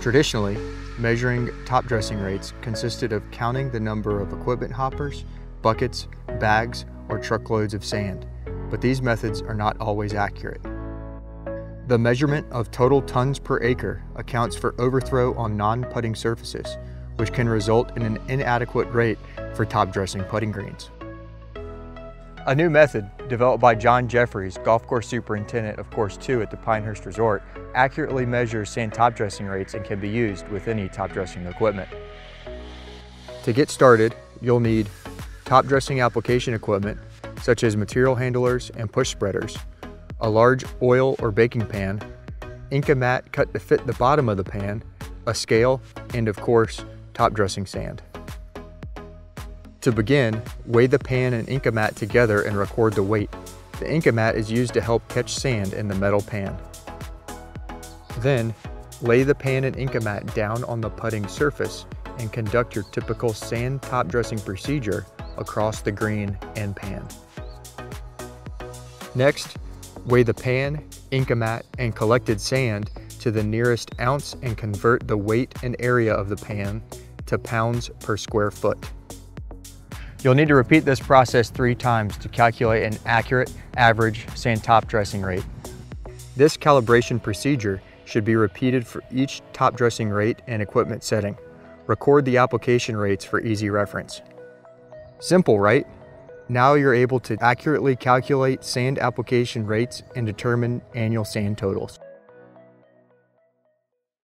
Traditionally, measuring top dressing rates consisted of counting the number of equipment hoppers, buckets, bags, or truckloads of sand, but these methods are not always accurate. The measurement of total tons per acre accounts for overthrow on non-putting surfaces, which can result in an inadequate rate for top dressing putting greens. A new method developed by John Jeffries, golf course superintendent of course 2 at the Pinehurst Resort, accurately measures sand top dressing rates and can be used with any top dressing equipment. To get started, you'll need top dressing application equipment such as material handlers and push spreaders, a large oil or baking pan, Ink-A-Mat cut to fit the bottom of the pan, a scale, and of course, top dressing sand. To begin, weigh the pan and Ink-A-Mat together and record the weight. The Ink-A-Mat is used to help catch sand in the metal pan. Then, lay the pan and Ink-A-Mat down on the putting surface and conduct your typical sand top dressing procedure across the green and pan. Next, weigh the pan, Ink-A-Mat, and collected sand to the nearest ounce and convert the weight and area of the pan to pounds per square foot. You'll need to repeat this process three times to calculate an accurate average sand top dressing rate. This calibration procedure should be repeated for each top dressing rate and equipment setting. Record the application rates for easy reference. Simple, right? Now you're able to accurately calculate sand application rates and determine annual sand totals.